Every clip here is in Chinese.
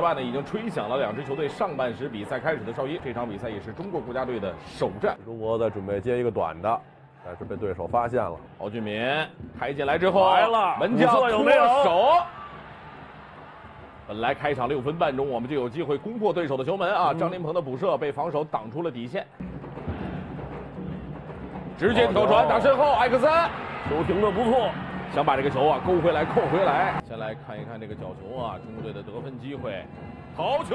办呢已经吹响了两支球队上半时比赛开始的哨音。这场比赛也是中国国家队的首战。中国在准备接一个短的，但是被对手发现了。郝俊敏开进来之后来了门将五色有没有脱手。本来开场六分半钟，我们就有机会攻破对手的球门啊！张林鹏的补射被防守挡出了底线，直接挑传打身后，艾克森球停的不错，想把这个球啊勾回来、扣回来。先来看一看这个角球啊，中国队的得分机会，好球！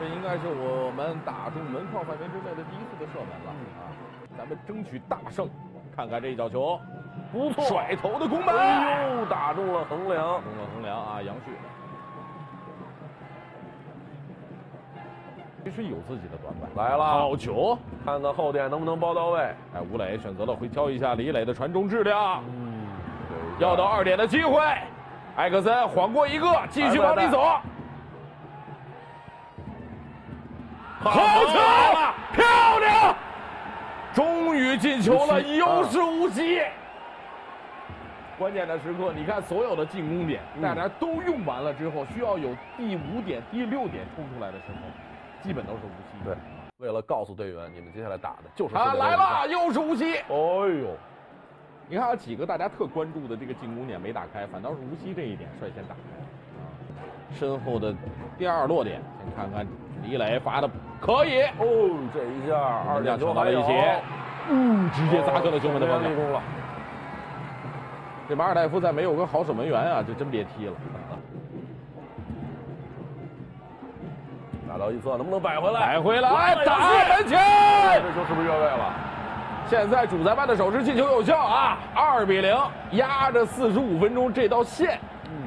这应该是我们打中门框范围之内的第一次的射门了啊！咱们争取大胜，看看这一脚球，不错，甩头的攻门，哎呦，打中了横梁，中了横梁啊，杨旭。其实有自己的短板，来了。好球！看看后点能不能包到位。哎，吴磊选择了回敲一下李磊的传中质量，嗯，要到二点的机会，艾克森晃过一个，继续往里走，好球，漂亮！终于进球了，有啊。声无极。关键的时刻，你看所有的进攻点，嗯。大家都用完了之后，需要有第五点、第六点冲出来的时候，基本都是无锡。对，为了告诉队员，你们接下来打的就是啊，来了，又是无锡。哎呦，你看有几个大家特关注的这个进攻点没打开，反倒是无锡这一点率先打开了。啊，身后的第二落点，先看看李磊发的可以，哦，这一下二点球到了一起，嗯，直接砸开了球门的方向。立功了。这马尔代夫再没有个好守门员啊，就真别踢了。到一侧，能不能摆回来？摆回来，了打门前。这球是不是越位了？现在主裁判的手势进球有效啊，二比零，压着四十五分钟这道线，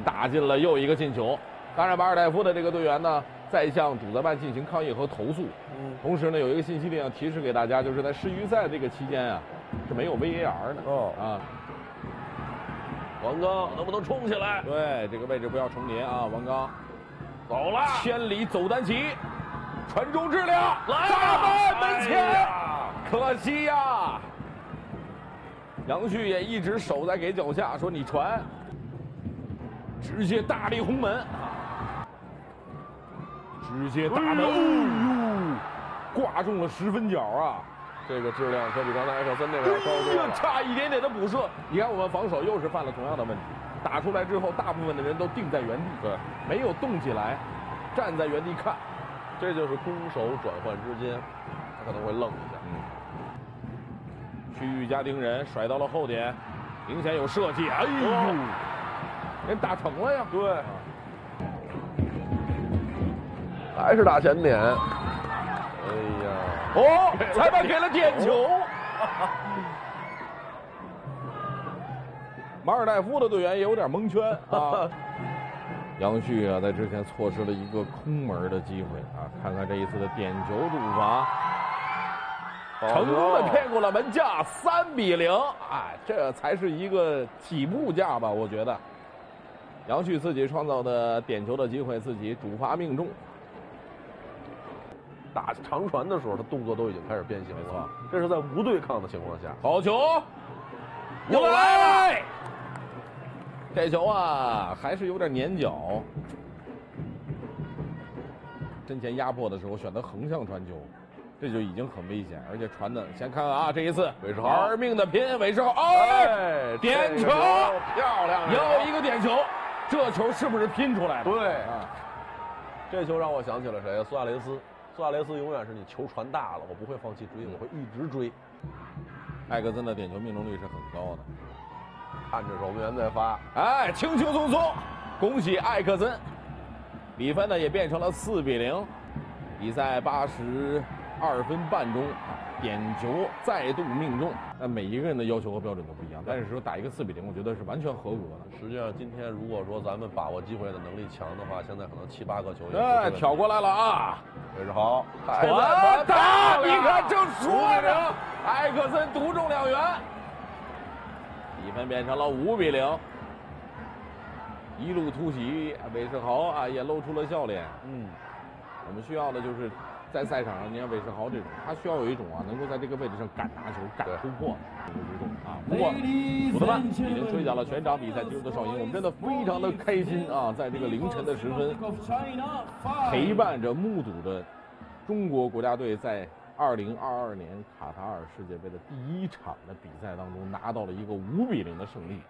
打进了又一个进球。当然，马尔代夫的这个队员呢，在向主裁判进行抗议和投诉。嗯，同时呢，有一个信息力量提示给大家，就是在世预赛这个期间啊，是没有 VAR 的。哦啊，王刚能不能冲起来？对，这个位置不要重叠啊，王刚，走了，千里走单骑，传中质量，来大门门哎前。呀可惜呀、杨旭也一直守在给脚下，说你传，直接大力轰门，直接大门，哎呦，挂中了十分角啊！这个质量可比刚才艾克森那个要高。差一点点的补射。你看我们防守又是犯了同样的问题，打出来之后，大部分的人都定在原地，对，没有动起来，站在原地看。这就是攻守转换之间，他可能会愣一下。区域加丁人，甩到了后点，明显有设计。哎呦，人打成了呀！对，还是打前点。哎呀，哦，裁判给了点球。马尔代夫的队员也有点蒙圈啊。杨旭啊，在之前错失了一个空门的机会啊，看看这一次的点球主罚，成功的骗过了门将，三比零。哎，这才是一个起步价吧？我觉得。杨旭自己创造的点球的机会，自己主罚命中。打长传的时候，他动作都已经开始变形了。这是在无对抗的情况下。好球，又来！这球啊，还是有点粘脚。阵前压迫的时候选择横向传球，这就已经很危险，而且传的，先看看啊，这一次韦世豪玩命的拼，韦世豪，哎，哎点球漂亮呀！又一个点球，这球是不是拼出来的？对啊，这球让我想起了谁？苏亚雷斯。苏亚雷斯永远是你球传大了，我不会放弃追，我会一直追。艾格森的点球命中率是很高的。看着守门员在发，哎，轻轻松松，恭喜艾克森，比分呢也变成了四比零，比赛八十二分半钟，点球再度命中。那每一个人的要求和标准都不一样，但是说打一个四比零，我觉得是完全合格的。实际上今天如果说咱们把握机会的能力强的话，现在可能七八个球也哎，挑过来了啊！韦世豪，传打，你看正说着0，艾克森独中两元，比分变成了五比零。一路突袭，韦世豪啊也露出了笑脸。嗯，我们需要的就是在赛场上，你看韦世豪这种，他需要有一种啊，能够在这个位置上敢拿球、敢突破的这种啊，不过，土特曼已经吹响了全场比赛结束的哨音，我们真的非常的开心啊！在这个凌晨的时分，陪伴着、目睹着中国国家队在二零二二年卡塔尔世界杯的第一场的比赛当中拿到了一个五比零的胜利。